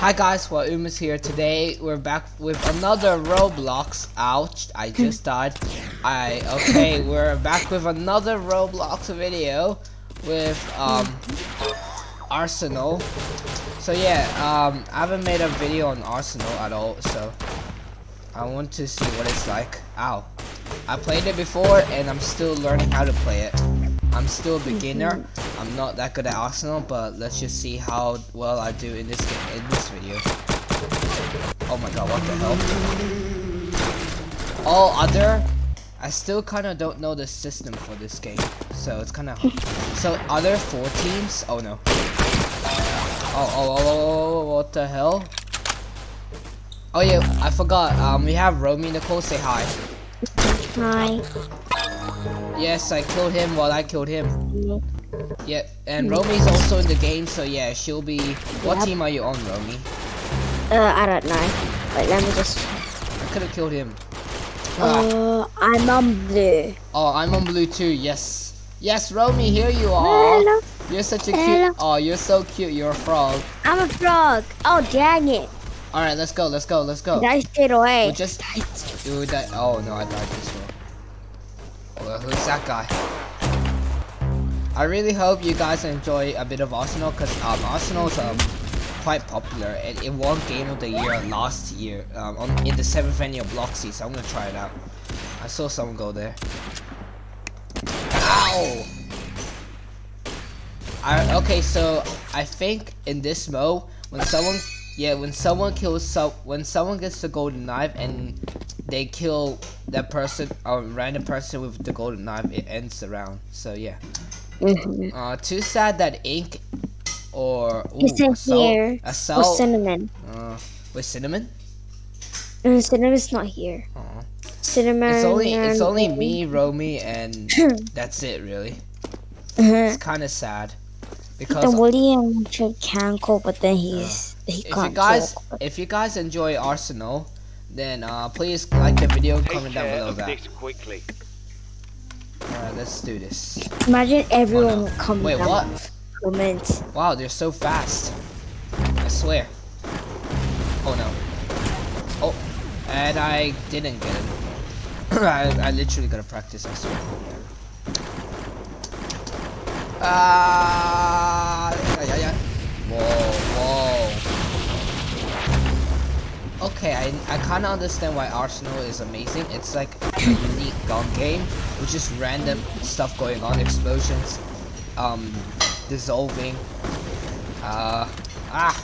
Hi guys, well Uma's here. Today we're back with another Roblox. Ouch, I just died. I okay, we're back with another Roblox video with um Arsenal. So yeah, um I haven't made a video on Arsenal at all, so I want to see what it's like. Ow. I played it before and I'm still learning how to play it. I'm still a beginner. I'm not that good at Arsenal, but let's just see how well I do in this game in this video. Oh my god, what the hell? All other, I still kind of don't know the system for this game, so it's kind of. So other four teams? Oh no. Oh, oh, oh, oh, what the hell? Oh yeah, I forgot. Um, we have Romie Nicole. Say hi. Hi. Yes, I killed him while I killed him. Yeah, and Romie's also in the game, so yeah, she'll be. What Yep. team are you on, Romie? Uh, I don't know. Wait, let me just. I could have killed him. Ah. Uh, I'm on blue. Oh, I'm on blue too. Yes, yes, Romie, here you are. Hello. You're such a Hello. cute. Oh, you're so cute. You're a frog. I'm a frog. Oh, dang it. All right, let's go. Let's go. Let's go. Did I away? We just do that. Oh no, I died this one. Well, who's that guy? I really hope you guys enjoy a bit of Arsenal because um, Arsenal's um, quite popular and it won Game of the Year last year um, on, in the 7th annual Bloxy, so I'm gonna try it out. I saw someone go there. Ow! I, okay, so I think in this mode, when someone, yeah, when someone kills so, when someone gets the golden knife and they kill that person, a random person with the golden knife, it ends the round. So yeah. Mhm. Uh, too sad that ink or ooh, It's in a here. a cell, cinnamon. uh, with cinnamon. Uh, cinnamon's not here. Aw. Cinnamon. It's only it's only me, Romie, and that's it really. Uh-huh. It's kind of sad because. The because William should cancel, but then he's he if you guys talk. if you guys enjoy Arsenal, then uh, please like the video and comment down below that. quickly. Alright, let's do this. Imagine everyone Oh, no. comment Wait, down what? comments. Wow, they're so fast. I swear. Oh no. Oh, and I didn't get it. I, I literally gotta practice, I swear. Ah, Okay, I, I kind of understand why Arsenal is amazing. It's like a unique gun game with just random stuff going on, explosions, um, dissolving. Uh, ah.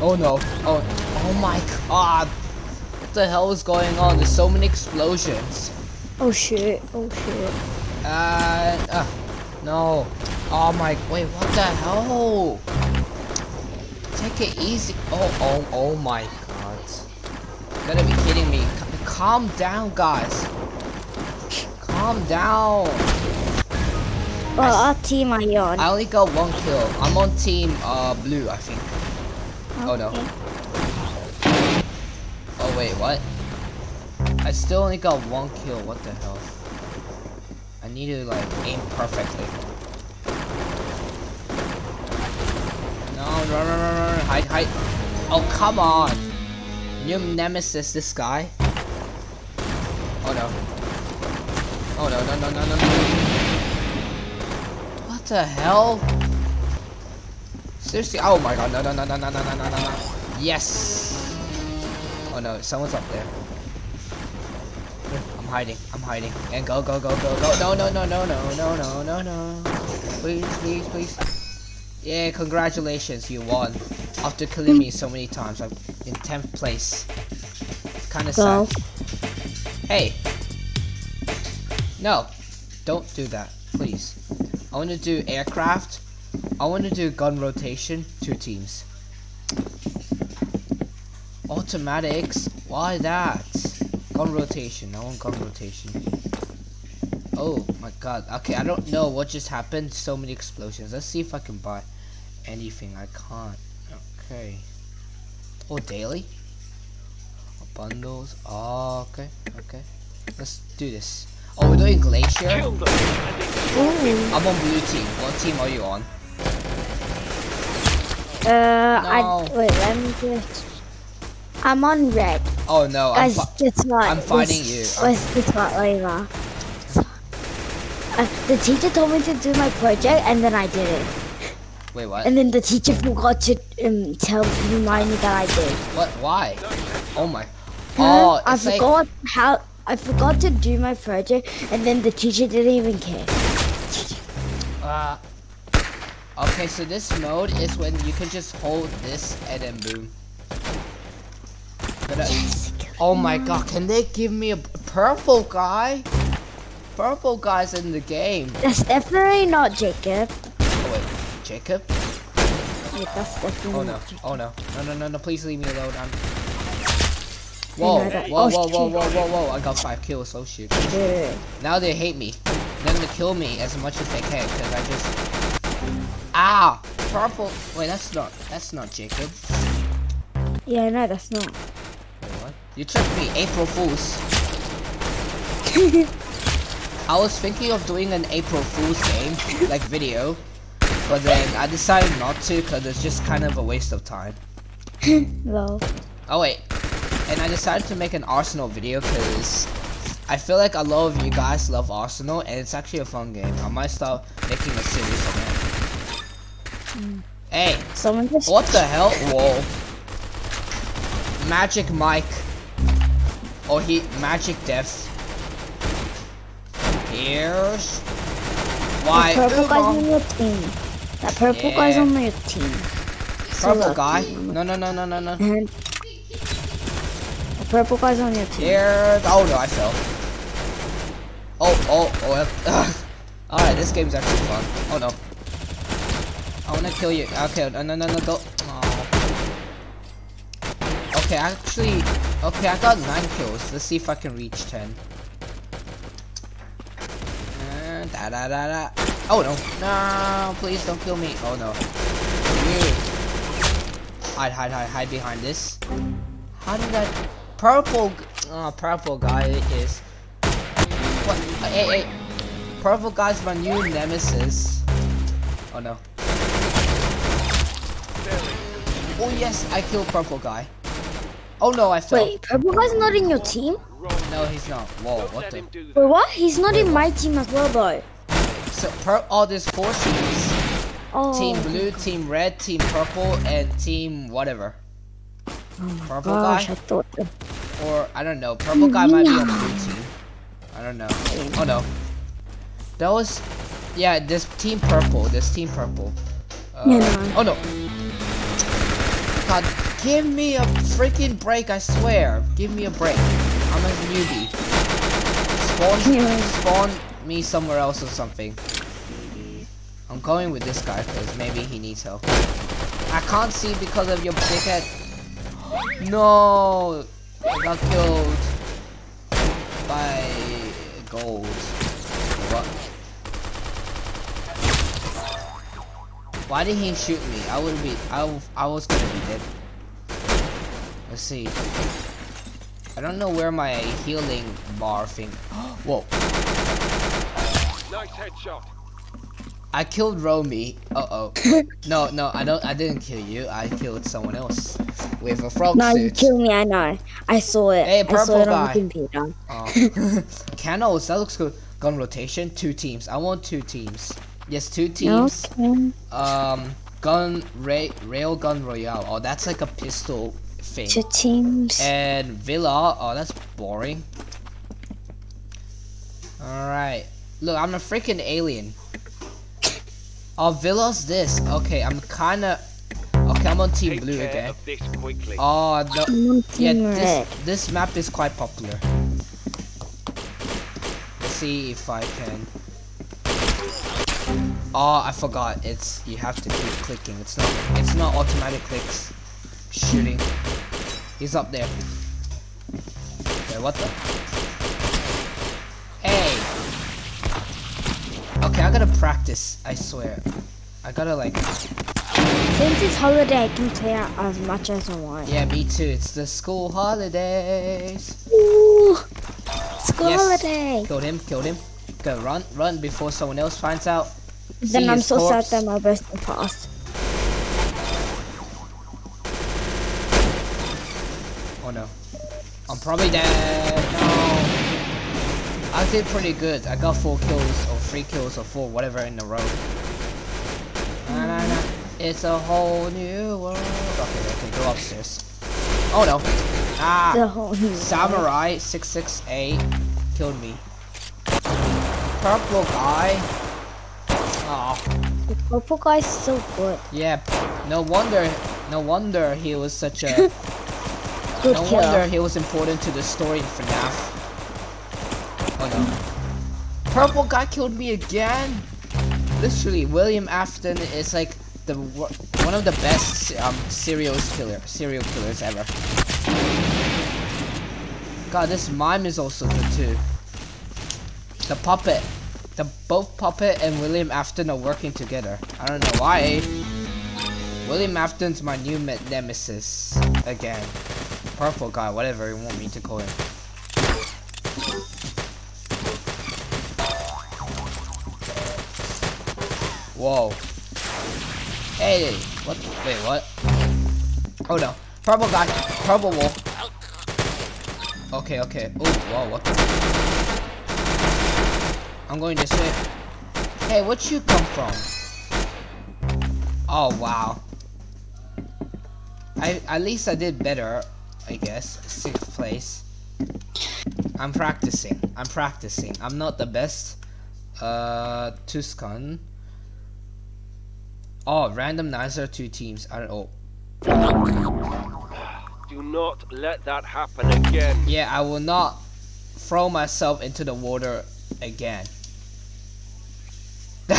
Oh no. Oh, oh my god. What the hell is going on? There's so many explosions. Oh shit! Oh shit! Uh, uh no. Oh my, wait, what the hell? Take it easy. Oh, oh, oh my god. Gotta be kidding me. Calm down, guys. Calm down. Well, what team are on? I only got one kill. I'm on team uh blue, I think. Oh no. Oh wait, what? I still only got one kill. What the hell? I need to like aim perfectly. No, run, run, run, run. hide, hide. Oh come on! New nemesis, this guy. Oh no. Oh no, no, no, no, no, no. What the hell? Seriously? Oh my god! No, no, no, no, no, no, no, no, no. Yes. Oh no, someone's up there. I'm hiding. I'm hiding. And go, go, go, go, go. No, no, no, no, no, no, no, no, no. Please, please, please. Yeah, congratulations, you won. After killing me so many times, I'm in 10th place. It's kind of Go. sad. Hey. No. Don't do that, please. I want to do aircraft. I want to do gun rotation, two teams. Automatics? Why that? Gun rotation. I want gun rotation. Oh my god. Okay, I don't know what just happened. So many explosions. Let's see if I can buy anything. I can't. Okay. Oh, daily? Bundles. Oh, okay. Okay. Let's do this. Oh, we're doing Glacier? Kill them. And it's Ooh. I'm on blue team. What team are you on? Uh, I wait. Let me just. I'm on red. Oh no, I'm Guys, fi- guess what? I'm fighting you. I'm- Where's the spot over? Uh, the teacher told me to do my project, and then I did it. Wait, what? And then the teacher forgot to um, tell remind me that I did. What? Why? Oh my. Huh? Oh, I it's like forgot how. I forgot to do my project, and then the teacher didn't even care. Uh, okay, so this mode is when you can just hold this and then boom. But, uh, oh my god, can they give me a purple guy? Purple guy's in the game. That's definitely not Jacob. Jacob? Yeah, that's definitely Oh no, oh no, no no no no, please leave me alone. I'm... Whoa, whoa, whoa, whoa, whoa, whoa, whoa, I got five kills, oh shoot. Yeah. Now they hate me. They're gonna kill me as much as they can, because I just... Ah! Purple... Wait, that's not... That's not Jacob. Yeah, no, that's not. Wait, what? You tricked me, April Fools. I was thinking of doing an April Fool's game, like video, but then I decided not to because it's just kind of a waste of time. Lol. Oh wait, and I decided to make an Arsenal video because I feel like a lot of you guys love Arsenal and it's actually a fun game. I might start making a series on it. Mm. Hey, Someone just. what the hell? Whoa. Magic Mike. Or he Magic Death. Here's why purple guy's on your team. That purple guy's Yeah. on your team. So purple guy. No no no no no no. The purple guy's on your team. Here oh no I fell. Oh oh oh uh, Alright, this game's actually fun. Oh no. I wanna kill you. Okay, no no no no go. Okay, actually okay, I got nine kills. Let's see if I can reach ten. Uh, da da da da. Oh no. No, please don't kill me. Oh no. Yeah. Hide, hide, hide, hide behind this. How did that purple g- uh, purple guy is what hey hey purple guy's my new nemesis. Oh no. Oh yes, I killed purple guy. Oh no, I fell. Wait, purple guy's not in your team? No, he's not. Whoa, what the? Wait, what? He's not in my team as well, though. So, per oh, there's four teams. Oh. Team blue, team red, team purple, and team whatever. Purple Gosh, guy, I thought. Or I don't know. Purple guy might be on blue team. I don't know. Oh no. That was, yeah. This team purple. This team purple. Uh, Yeah. Oh no. God, give me a freaking break! I swear. Give me a break. I'm a newbie. Spawn, Yeah. spawn me somewhere else or something. I'm going with this guy because maybe he needs help. I can't see because of your big head. No, I got killed by gold. What? Why did he shoot me? I would be. I, I was gonna be dead. Let's see. I don't know where my healing bar thing. Whoa. Nice headshot. I killed Romie. Uh oh. no, no, I don't. I didn't kill you. I killed someone else with a frog No, you suit. killed me. I know. I saw it. Hey, I saw purple it on the computer. Oh. Candles. That looks good. Gun rotation. Two teams. I want two teams. Yes, two teams. Okay. Um, gun ra- rail gun royale. Oh, that's like a pistol thing. Two teams. And Villa, oh that's boring. Alright. Look, I'm a freaking alien. Oh, Villa's this. Okay, I'm kinda... Okay, I'm on Team Take Blue again. of. Oh, ah, no. Yeah, this, this map is quite popular. Let's see if I can... Oh, I forgot. It's... You have to keep clicking. It's not... It's not automatic clicks. Shooting. He's up there. Okay, what the? I gotta practice, I swear. I gotta like... Since it's holiday, I can play out as much as I want. Yeah, me too. It's the school holidays. Ooh! School yes. holiday! Killed him, killed him. Go, run, run before someone else finds out. Then See I'm so corpse. sad that my birthday passed. Oh no. I'm probably dead. No. I did pretty good. I got four kills or three kills or four, whatever in a row. Na, na, na. It's a whole new world. Okay, okay, go upstairs. Oh no. Ah. The whole new Samurai 668 killed me. Purple guy. Oh, The purple guy's so good. yeah. No wonder. No wonder he was such a. Good no kill. wonder he was important to the story in FNAF. Purple guy killed me again. Literally, William Afton is like the one of the best um, serial killer serial killers ever. God, this mime is also good too. The puppet, the both puppet and William Afton are working together. I don't know why. William Afton's my new me- nemesis again. Purple guy, whatever you want me to call him. Whoa. Hey, what? Wait, what? Oh no. Purple guy. Purple wolf. Okay, okay. Oh, whoa, what? I'm going this way. Hey, where'd you come from? Oh, wow. I At least I did better, I guess. Sixth place. I'm practicing. I'm practicing. I'm not the best. Uh, Tuscan. Oh, randomizer two teams. I don't know. Do not let that happen again. Yeah, I will not throw myself into the water again.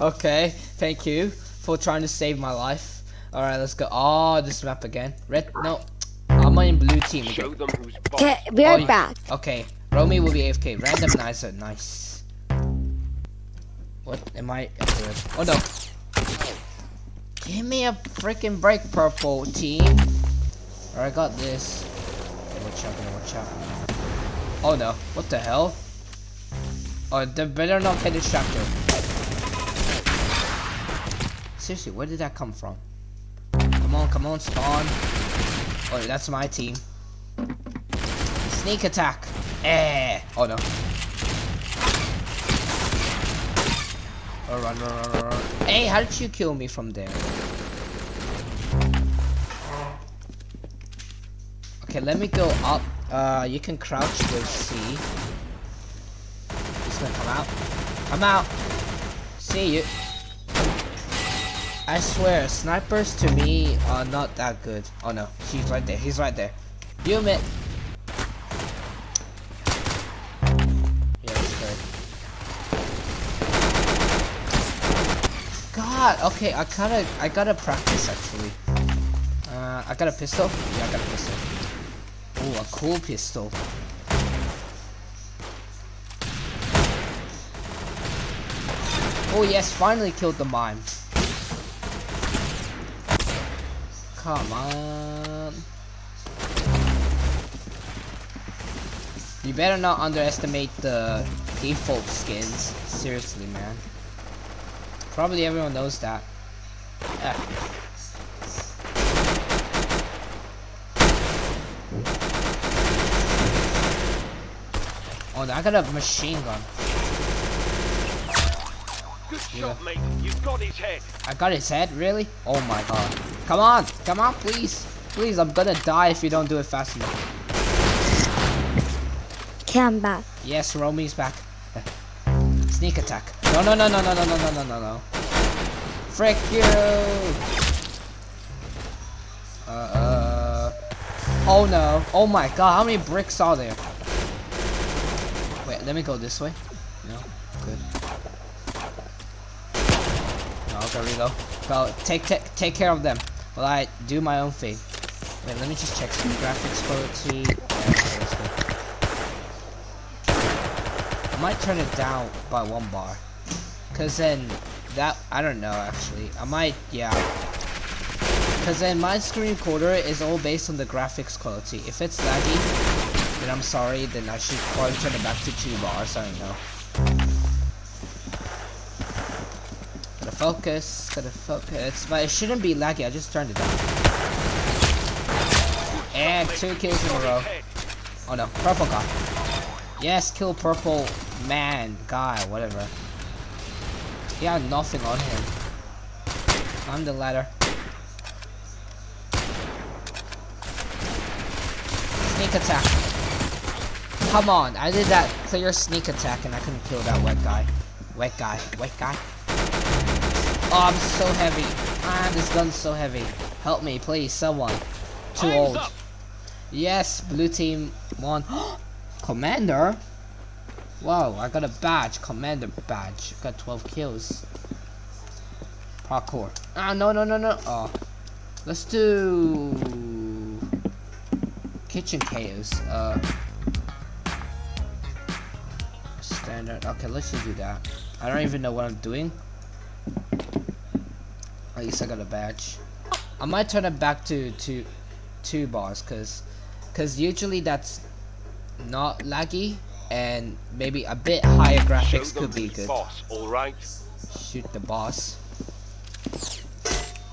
okay, thank you for trying to save my life. Alright, let's go. Oh, this map again. Red, no. I'm in blue team again. Show them who's boss. Okay, be Oh, back. Okay, Romie will be AFK. Randomizer, nice. What am I? Oh no. Give me a freaking break, purple team. Alright, I got this. Watch out, watch out. Oh no, what the hell? Oh, they better not get distracted. Seriously, where did that come from? Come on, come on, spawn. Oh, that's my team. Sneak attack. Eh. Oh no. Oh, run, run, run, run. Hey, how did you kill me from there? Okay, let me go up. Uh, you can crouch with C. He's gonna come out. Come out. See you. I swear, snipers to me are not that good. Oh no, he's right there. He's right there. You admit. God, okay, I gotta, I gotta practice actually. Uh, I got a pistol. Yeah, I got a pistol. Oh, a cool pistol. Oh yes, finally killed the mime. Come on. You better not underestimate the default skins. Seriously, man. Probably everyone knows that. Ah. Oh, I got a machine gun. Good Yeah. shot, mate. You've got his head. I got his head, really? Oh my god. Come on, come on, please. Please, I'm gonna die if you don't do it fast enough. Okay, I'm back. Yes, Romie's back. Sneak attack. No, no, no, no, no, no, no, no, no, no, no. Frick you! Uh, uh. Oh no. Oh my god, how many bricks are there? Wait, let me go this way. No? Good. No, there we go. Go, take, take, take care of them while I do my own thing. Wait, let me just check some graphics quality. Yeah. I might turn it down by one bar. Cause then that I don't know actually. I might yeah. Cause then my screen recorder is all based on the graphics quality. If it's laggy, then I'm sorry, then I should probably turn it back to two bars, I don't know. Gotta focus, gotta focus. But it shouldn't be laggy, I just turned it down. And two kills in a row. Oh no, purple guy. Yes, kill purple man, guy, whatever. He had nothing on him. I'm the ladder. Sneak attack. Come on, I did that clear sneak attack and I couldn't kill that wet guy. Wet guy, wet guy. Oh, I'm so heavy. Ah, this gun's so heavy. Help me, please, someone. Too Time's old. up. Yes, blue team won. Commander? Wow, I got a badge, commander badge. Got 12 kills. Parkour. Ah, no, no, no, no. Oh. Let's do... Kitchen chaos. Uh... Standard. Okay, let's just do that. I don't even know what I'm doing. At least I got a badge. I might turn it back to to two bars, cause, cause usually that's not laggy, and maybe a bit higher graphics them could be good. Boss, all right. Shoot the boss.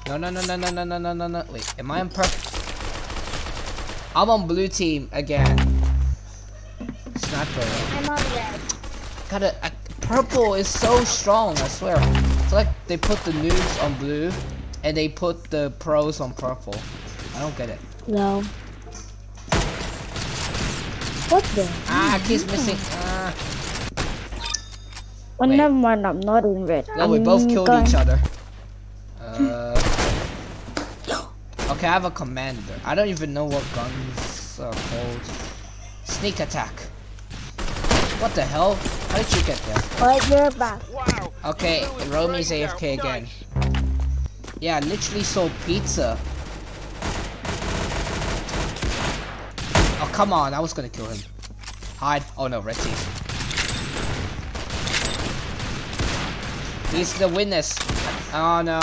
No, no, no, no, no, no, no, no, no, no. Wait, am I on purple? I'm on blue team again. Sniper. I'm on red. Got a, a uh, purple is so strong. I swear. It's like they put the noobs on blue, and they put the pros on purple. I don't get it. No. What the? Ah, keeps missing. Ah. Well, Wait. never mind. I'm not in red. No, we both killed going- each other. Uh, okay, I have a commander. I don't even know what guns are called. Sneak attack. What the hell? How did you get there? Right, you're back. Wow. Okay, Romie's AFK again. Yeah, I literally sold pizza. Come on. I was gonna kill him. Hide. Oh no, red team. He's the witness. Oh no.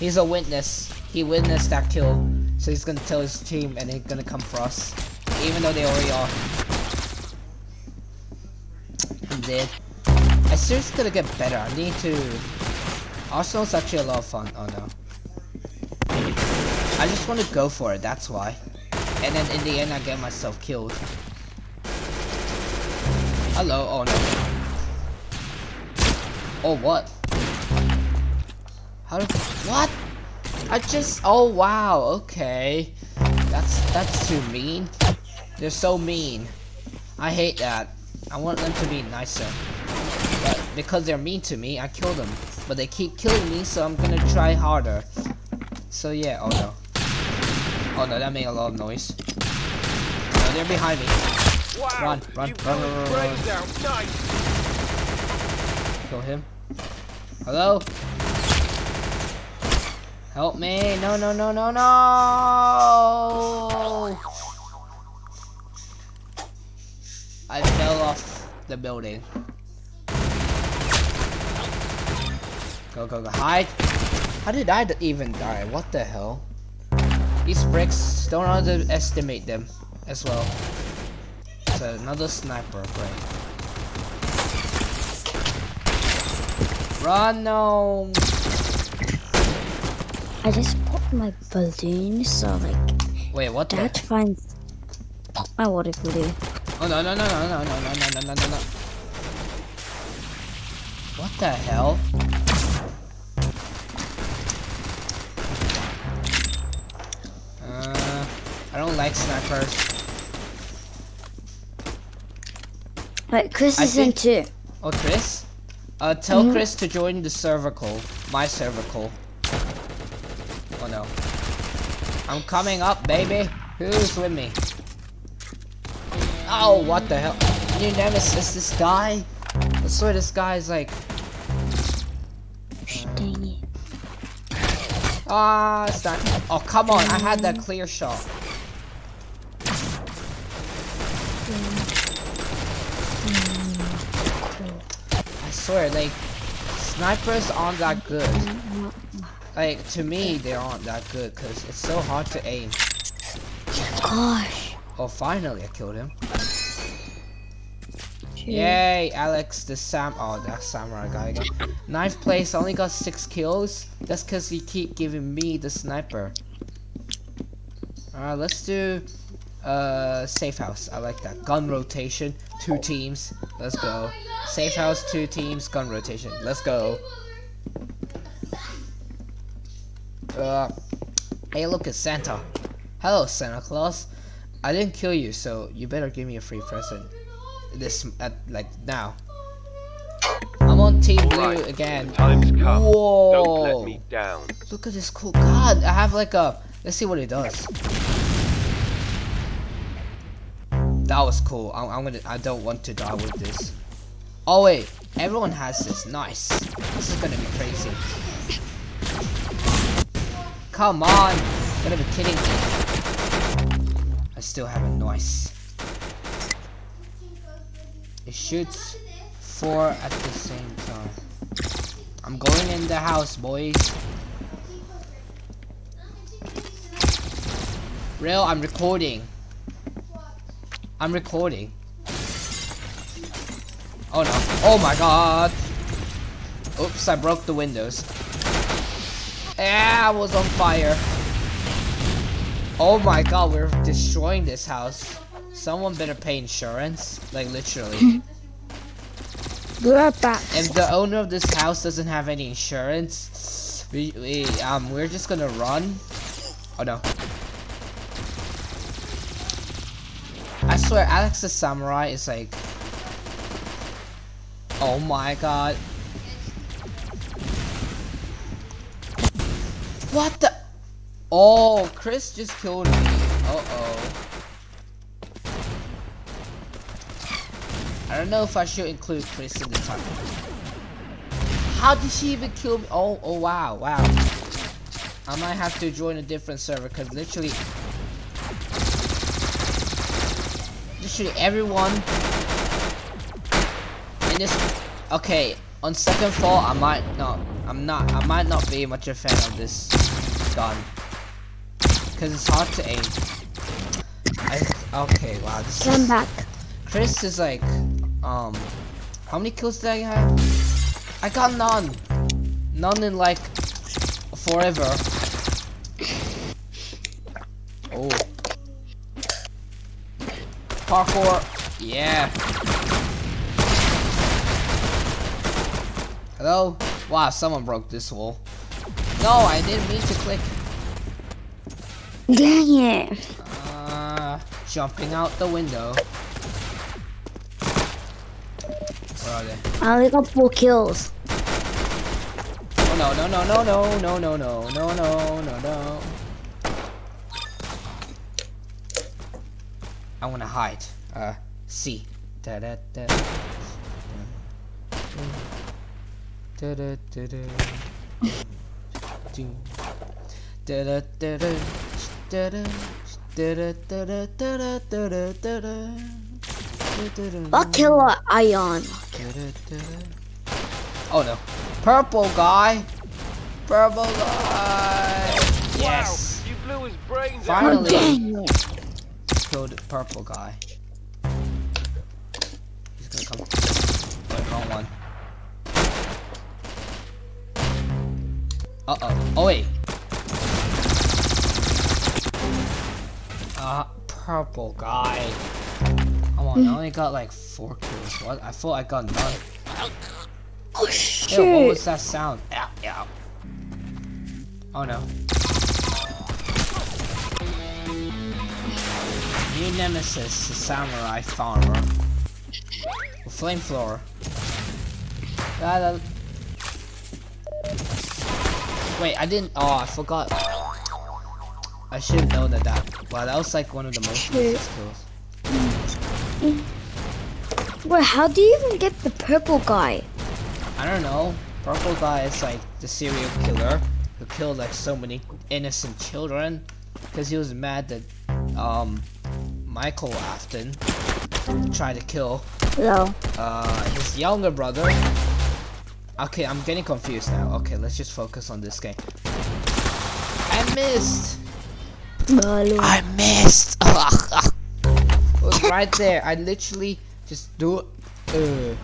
He's a witness. He witnessed that kill. So he's gonna tell his team and they're gonna come for us. Even though they already are. He did. I seriously gotta get better. I need to Arsenal's actually a lot of fun. Oh no. I just want to go for it, that's why. And then in the end I get myself killed. Hello, oh no. Oh what? How did what? I just oh wow, okay. That's that's too mean. They're so mean. I hate that. I want them to be nicer. But because they're mean to me, I kill them. But they keep killing me, so I'm gonna try harder. So yeah, oh no. Oh no, that made a lot of noise. No, they're behind me. Wow. Run, run, run, blew run, run. Nice. Kill him. Hello? Help me! No, no, no, no, no! I fell off the building. Go, go, go. Hide! How did I even die? What the hell? These bricks, don't underestimate them as well. It's another sniper, great. Run, no! I just popped my balloon, so like Wait, what the? that finds pop my water balloon. Oh no no no no no no no no no no no no! What the hell? Don't like snipers. Wait, Chris I is in too. Oh, Chris? Uh, tell Mhm. Chris to join the server call. My server call. Oh no. I'm coming up, baby. Who's with me? Oh, what the hell? New nemesis, this guy? I swear this guy is like... Dang it. Ah, it's not... Oh, come on, I had that clear shot. I swear, like, snipers aren't that good. Like, to me, they aren't that good, because it's so hard to aim. Gosh. Oh, finally, I killed him. Yay, Alex, the Sam. Oh, that samurai guy again. Ninth place, only got six kills. That's because you keep giving me the sniper. Alright, let's do uh safe house. I like that. Gun rotation, two teams. Let's go. Safe house, two teams. Gun rotation. Let's go. Uh, hey, look, it's Santa. Hello, Santa Claus. I didn't kill you, so you better give me a free present. This, at like now. I'm on Team Blue Alright, again. Time's come. Whoa! Don't let me down. Look at this cool. God, I have like a. Let's see what it does. That was cool. I'm, I'm gonna. I don't want to die with this. Oh wait, everyone has this. Nice. This is gonna be crazy. Come on, gotta be kidding me. I still have a nice. It shoots four at the same time. I'm going in the house, boys. Real, I'm recording. I'm recording. Oh no. Oh my god. Oops, I broke the windows. Yeah, I was on fire. Oh my god, we're destroying this house. Someone better pay insurance. Like, literally. If the owner of this house doesn't have any insurance, we, we um we're just gonna run. Oh no. I swear Alex the Samurai is like Oh my god. What the Oh Chris just killed me. Uh oh. I don't know if I should include Chris in the title. How did she even kill me? Oh, oh wow, wow. I might have to join a different server because literally, literally everyone in this. Okay, on second fall, I might not. I'm not. I might not be much a fan of this gun because it's hard to aim. I, okay, wow. This I'm is, back. Chris is like, um, how many kills did I have? I got none. None in like forever. Oh. Parkour. Yeah. Hello? Wow, someone broke this wall. No, I didn't mean to click. Dang it. Uh, jumping out the window. Where are they? I only got four kills. Oh no no no no no no no no no no no no. I wanna hide. Uh, C. Da da da. Da da da da. Ding. Da da da da. Da da. Da da da da da da da da da. What killer Ion? Oh no. Purple guy! Purple guy! Yes! Wow, you blew his brains Oh, out. Finally dang it. Killed the purple guy. He's gonna come. Wait, wrong one. Uh oh. Oh wait. Uh, purple guy. Come on, I only got like four kills. What? I thought I got none. Oh Ew, what was that sound? Ow, ow. Oh no. New nemesis, the samurai farmer. Flamethrower. Wait, I didn't. Oh, I forgot. I should have known that. That wow, that was like one of the most Shit. useless kills. Wait, how do you even get the purple guy? I don't know. Purple guy is like the serial killer who killed like so many innocent children because he was mad that um Michael Afton tried to kill Hello. uh his younger brother. Okay, I'm getting confused now. Okay, let's just focus on this game. I missed. Hello. I missed. it was right there. I literally just do it. Uh,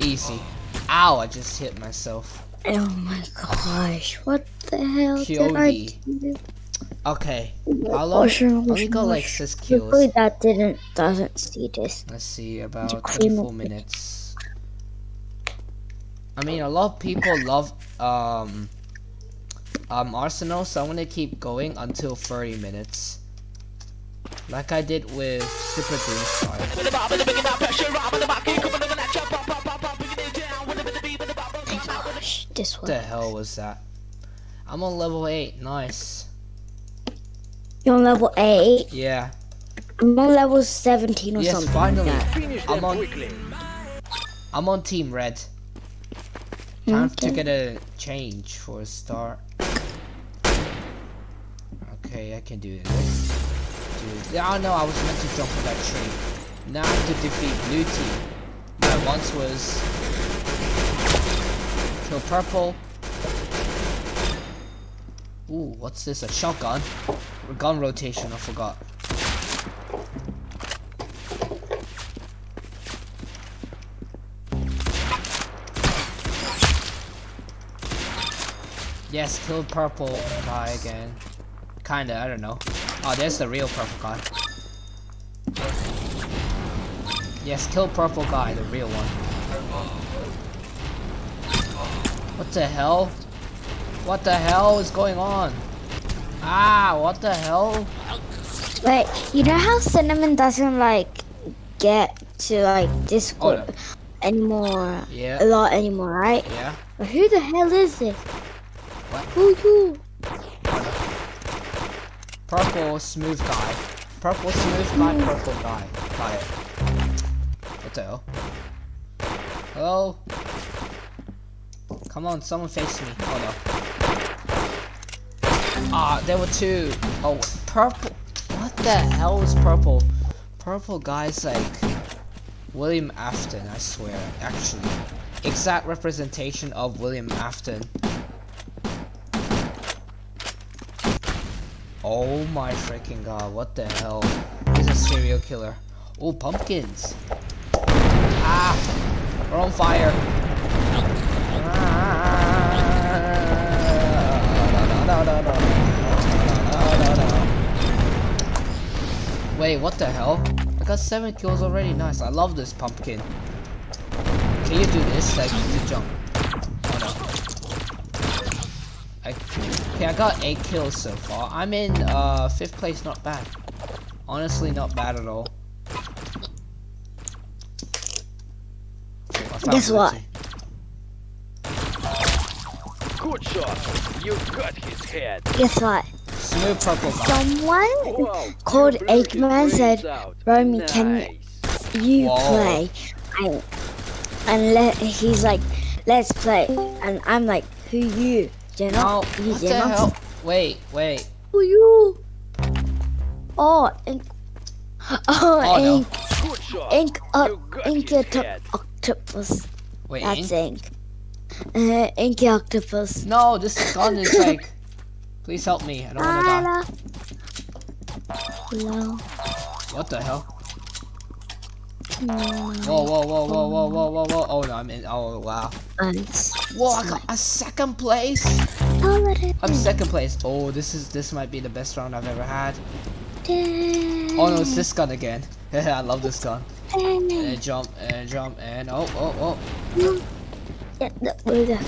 easy. Ow! I just hit myself. Oh my gosh, what the hell did I do? Okay. How long? Ocean, Let me go like six Hopefully that didn't doesn't see this. Let's see, about 24 minutes. I mean, a lot of people love um um Arsenal, so I'm gonna keep going until 30 minutes. Like I did with Super Dreamstar. Gosh, this What the hell was that? I'm on level 8, nice. You're on level eight. Yeah. I'm on level seventeen or Yes, something. finally. Like I'm on- quickly. I'm on Team Red. Time to get a change for a start. Okay, I can do this. Dude, oh no, I was meant to jump on that tree. Now I have to defeat blue team. My once was kill purple. Ooh, what's this? A shotgun? Gun rotation, I forgot. Yes, kill purple guy again. Kinda, I don't know. Oh, there's the real purple guy. Yes, kill purple guy, the real one. What the hell? What the hell is going on? Ah, what the hell? Wait, you know how Cinnamon doesn't like get to like Discord no. anymore, Yeah. a lot anymore, right? Yeah. But who the hell is this? What? Who you? Purple smooth guy. Purple smooth guy, purple guy. Got it. What the hell? Hello? Come on, someone face me. Oh no. Ah, there were two. Oh, purple. What the hell is purple? Purple guy's like William Afton, I swear. Actually, exact representation of William Afton. Oh my freaking god, what the hell? He's a serial killer. Oh, pumpkins. Ah! We're on fire. Wait, what the hell? I got seven kills already. Nice. I love this pumpkin. Can you do this? Like, to jump. No. I, okay, I got eight kills so far. I'm in uh fifth place. Not bad. Honestly, not bad at all. Guess what? Good shot. You got his head. Guess what? Smooth purple guy. Someone Wow. called you blew his Eggman said, brains out. Romie, can you- Whoa. play and and let he's like let's play and i'm like who you do you No, know you what do the not hell? Wait, wait. who you oh ink oh, Oh, no. ink Good ink uh, You got inky head. octopus Wait, that's ink? ink uh, inky octopus No, this gun is like. Please help me. I don't wanna die. Hello. What the hell? Whoa, whoa, whoa, whoa, whoa, whoa, whoa, whoa. Oh no, I'm in. Oh wow. Whoa, I got a second place. I'm second place. Oh, this is this might be the best round I've ever had. Oh no, it's this gun again. I love this gun. And jump and jump and oh oh oh. Yeah, the, wait, the,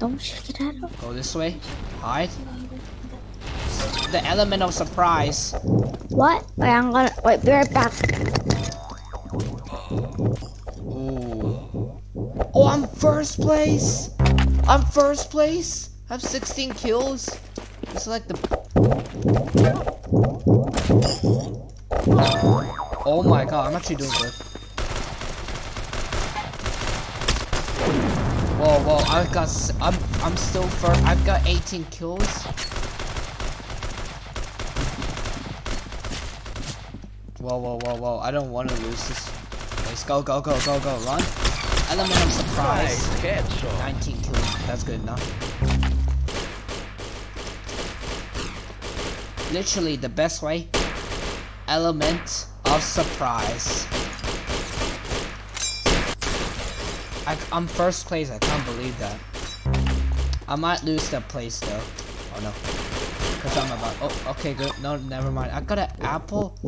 don't shake it at out. Go this way. Hide. The element of surprise. What? Wait, I'm gonna wait. Be right back. Ooh. Oh, I'm first place. I'm first place. I have 16 kills. It's like the. Oh my god, I'm actually doing good. Whoa, whoa, I've got. I'm. I'm still first. I've got 18 kills. Whoa, whoa, whoa, whoa! I don't want to lose this. Let's go, go, go, go, go! Run! Element of surprise. Nice 19 kills. That's good enough. Literally the best way. Element of surprise. I, I'm first place. I can't believe that. I might lose that place though. Oh no. Cause I'm about. Oh, okay, good. No, never mind. I got an apple.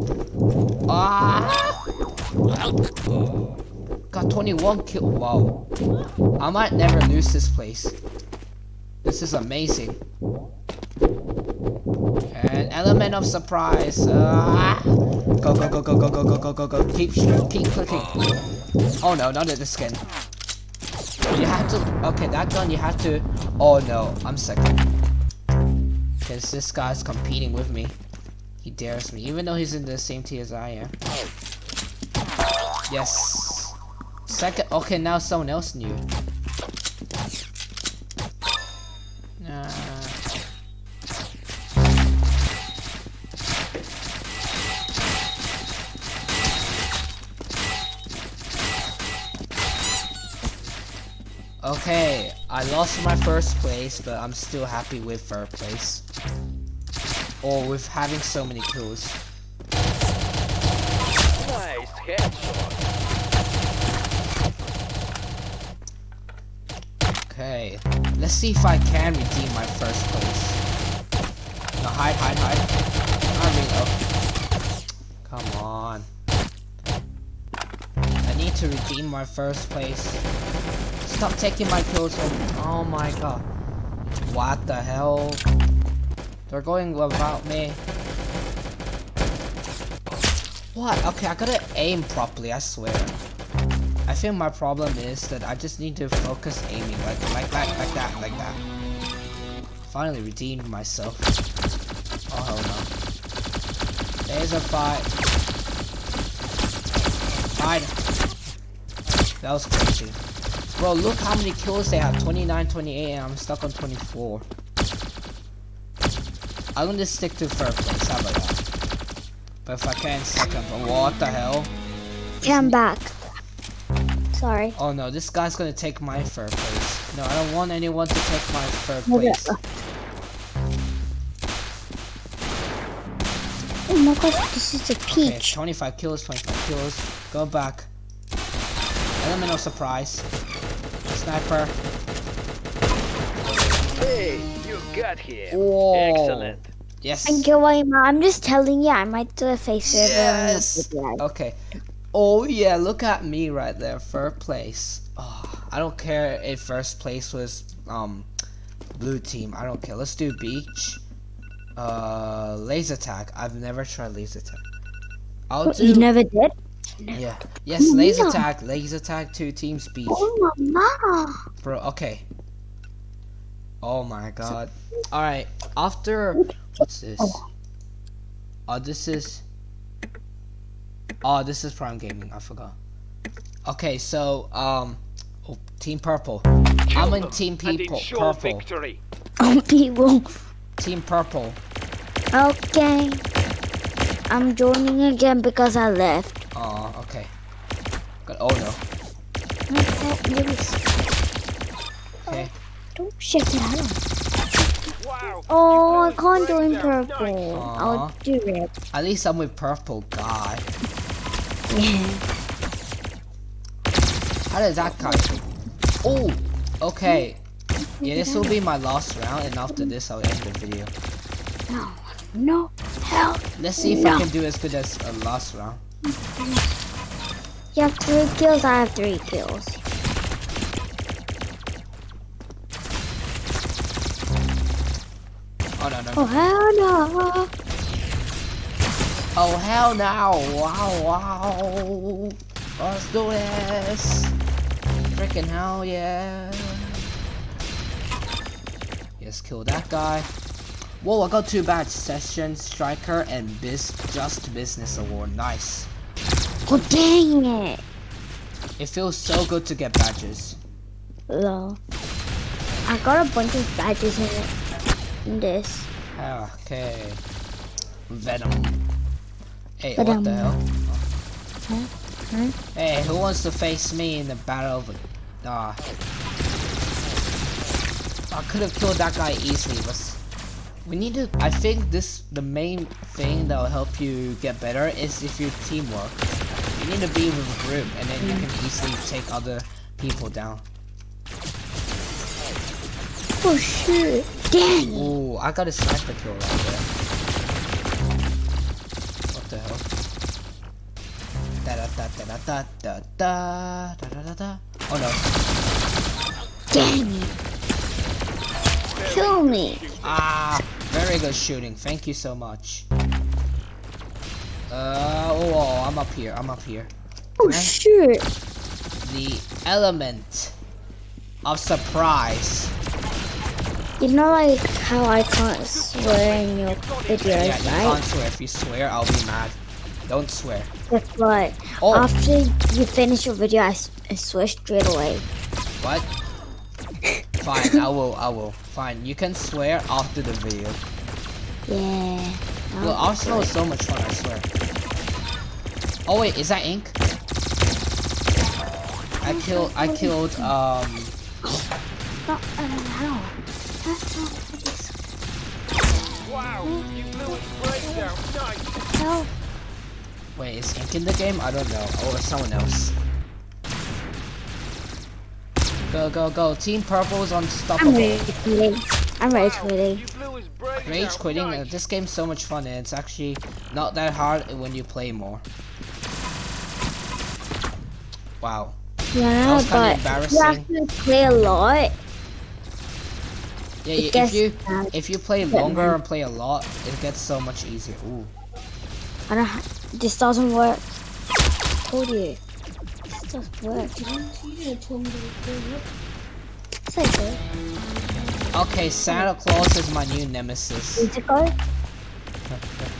Ah! Got 21 kill. Wow. I might never lose this place. This is amazing. And element of surprise. Ah! Go go go go go go go go go go. Keep keep clicking. Oh no, not at the skin. You have to. Okay, that gun you have to. Oh no, I'm second. Because this guy's competing with me. He dares me, even though he's in the same tier as I am. Yes. Second. Okay, now someone else knew. Lost my first place, but I'm still happy with third place. Or with having so many kills. Nice headshot. Okay, let's see if I can redeem my first place. No, hide, hide, hide. I mean, oh. Come on. I need to redeem my first place. Stop taking my kills Oh my god. What the hell? They're going without me. What? Okay, I gotta aim properly, I swear. I feel my problem is that I just need to focus aiming like like that, like that, like that. Finally redeemed myself. Oh hell no. There's a fight. Fight. That was crazy. Bro, look how many kills they have. 29, 28, and I'm stuck on 24. I'm gonna stick to third place, how about that? But if I can't second, but what the hell? Okay, I'm back. Sorry. Oh no, this guy's gonna take my third place. No, I don't want anyone to take my third Okay. place. Oh my gosh, this is a Okay, peach. 25 kills, 25 kills. Go back. Element of surprise. Sniper. Hey, you got him. Whoa. Excellent. Yes. Thank you, WhyUma. I'm just telling you, I might do a face server. Yes. Okay. Oh yeah, look at me right there, first place. Oh, I don't care if first place was um blue team. I don't care. Let's do beach. Uh, laser tag. I've never tried laser tag. I'll do. You never did? Yeah. Yes, Oh, laser yeah. tag. Laser tag. Two teams beach. Oh, mama. Bro, okay. Oh my god. Alright, after what's this? Oh, this is Oh, this is Prime Gaming, I forgot. Okay, so um oh, Team Purple. I'm in Team And People ensure Purple. victory. Oh, people. Team Purple. Okay. I'm joining again because I left. Oh, okay. Good. Oh no. Okay, let me see. Okay. Don't shake it out. Wow. Oh, I can't join purple. Aw. I'll do red. At least I'm with Purple guy. Yeah. How did that guy Oh okay. Yeah, this will be my last round and after this I'll end the video. No. No. Hell. Let's see if I can do as good as uh, last round. You have three kills. I have three kills. Oh no no. Oh hell no! Oh hell no! Wow wow! Let's do this! Freaking hell yeah! Yes, kill that guy. Whoa, I got two badges: Session Striker and Biz Just Business Award. Nice. Oh dang it! It feels so good to get badges. Lol. I got a bunch of badges in it. In this. Ah, Okay. Venom. Hey, what the hell? Huh? Huh? Hey, who wants to face me in the battle of Ah. I could have killed that guy easily, but we need to I think this the main thing that will help you get better is if you teamwork. You need to be with a group and then you can easily take other people down. Oh shit. Dang. Ooh, I got a sniper kill right there. What the hell? Da da da da da da da da da da da. Oh no. Dang it. Kill me. Ah, very good shooting. Thank you so much. Uh, oh, oh, I'm up here. I'm up here. Oh Can I- shit. The element of surprise. You know like how I can't swear in your videos, Yeah, you right? can't swear. If you swear, I'll be mad. Don't swear. Guess what? Oh, After you finish your video, I, s- I swear straight away. what? Fine, I will. I will. Fine, you can swear after the video. Yeah. Well, I'll Arsenal is so much fun, I swear. Oh wait, is that ink? I killed. I killed. Um. not allow. That's not Wow, you blew his brains out. Nice. Wait, is ink in the game? I don't know. Oh, it's someone else. Go, go, go! Team Purple is unstoppable. I'm unstoppable. ready quitting. I'm ready Wow, quitting. you blew his brains Rage quitting. Uh, Nice. this game's so much fun, and it's actually not that hard when you play more. Wow. Yeah, was kinda but embarrassing. you have to play a lot. Yeah, It if you bad. if you play longer man. and play a lot, it gets so much easier. Ooh. I don't. ha- This doesn't work. Told you. This doesn't work. It's okay. Okay, Santa Claus is my new nemesis. Need to go?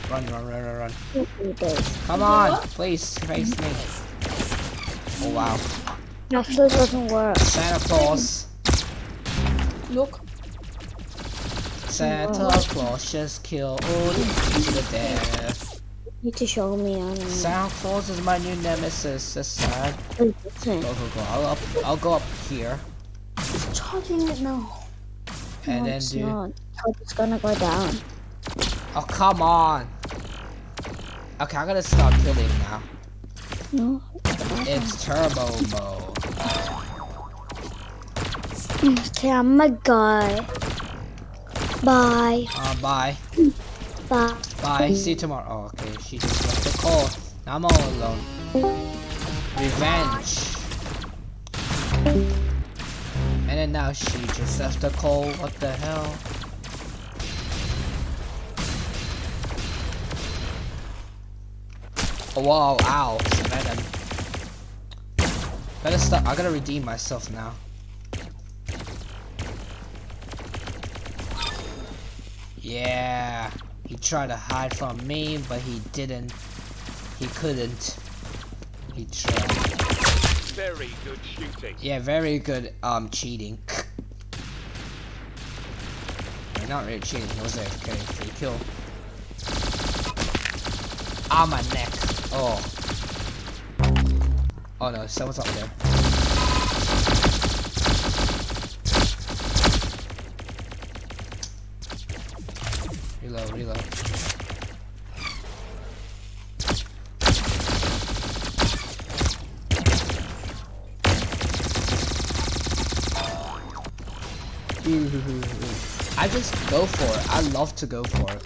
Run, run, run, run, run. Yes, it is. Come on, please face me. Oh wow, No, still doesn't work. Santa Claus. Look. Santa Claus just killed all the people to death. Need to show me. I don't know. Santa Claus is my new nemesis. That's sad. Go, go, go. I'll up. I'll go up here It's charging it now. and no, then it's do. not. It's gonna go down. Oh come on. Okay, I gotta stop killing now. No. It's turbo mode. Okay, I'm a guy. Bye. Uh, bye. Bye. Bye. See you tomorrow. Oh, okay. She just left the call. Now I'm all alone. Revenge. And then now she just left the call. What the hell? Oh, wow. Ow. Venom. Gotta stop. I gotta redeem myself now. Yeah. He tried to hide from me, but he didn't. He couldn't. He tried. Very good shooting. Yeah, very good um cheating. Not really cheating, it was okay. Free kill. Ah my neck. Oh. Oh no, someone's up there. Go for it. I love to go for it.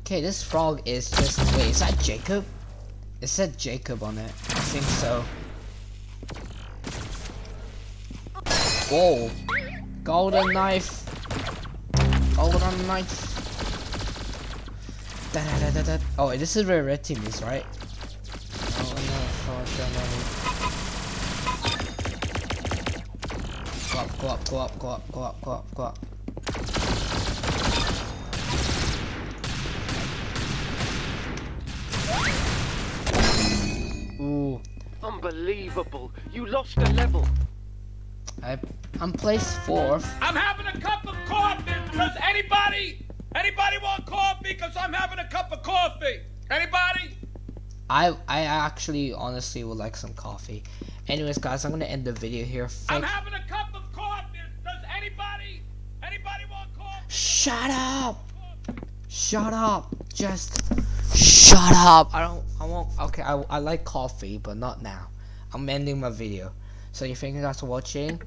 Okay, this frog is just wait, is that Jacob? It said Jacob on it. I think so. Whoa. Golden knife. Golden knife. Da da da da da. Oh, this is where red team is, right? Oh no, fuck, no, no. Go up, go up, go up, go up, go up, go up, go up. Ooh, Unbelievable. You lost a level. I, I'm placed fourth. I'm having a cup of coffee. Does anybody, anybody want coffee? Cause I'm having a cup of coffee. Anybody? I I actually honestly would like some coffee. Anyways, guys, I'm gonna end the video here. I'm having a cup of coffee. Does anybody, anybody? Want coffee? Shut up! Shut up! Just shut up! I don't. I won't. Okay, I, I like coffee, but not now. I'm ending my video. So you thank you guys for watching.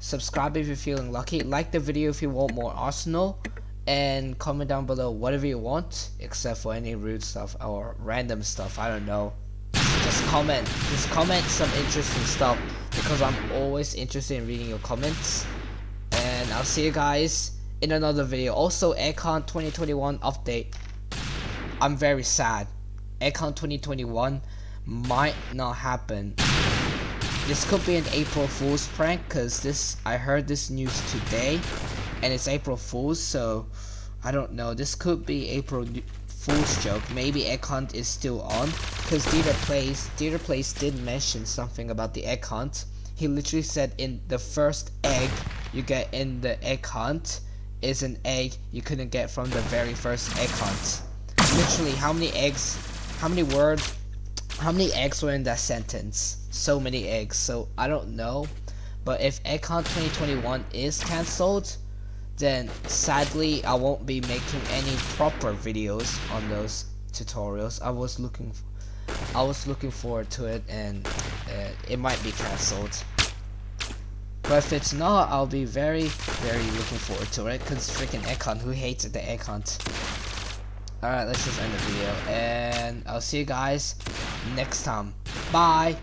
Subscribe if you're feeling lucky. Like the video if you want more Arsenal. And comment down below whatever you want, except for any rude stuff or random stuff. I don't know. Just comment. Just comment some interesting stuff because I'm always interested in reading your comments. And I'll see you guys in another video. Also, Aircon 2021 update. I'm very sad. Aircon 2021 might not happen. This could be an April Fool's prank because this I heard this news today and it's April Fool's so I don't know. This could be April Fool's joke. Maybe Egg Hunt is still on because Dieter Plays Dieter Plays did mention something about the egg hunt. He literally said in the first egg you get in the egg hunt is an egg you couldn't get from the very first egg hunt. Literally, how many eggs, how many words, how many eggs were in that sentence? So many eggs, so I don't know. But if Egg Hunt 2021 is cancelled, then sadly I won't be making any proper videos on those tutorials. I was looking, I was looking forward to it, and uh, it might be cancelled. But if it's not, I'll be very, very looking forward to it. Cause freaking hunt, who hates the hunt? Alright, let's just end the video. And I'll see you guys next time. Bye!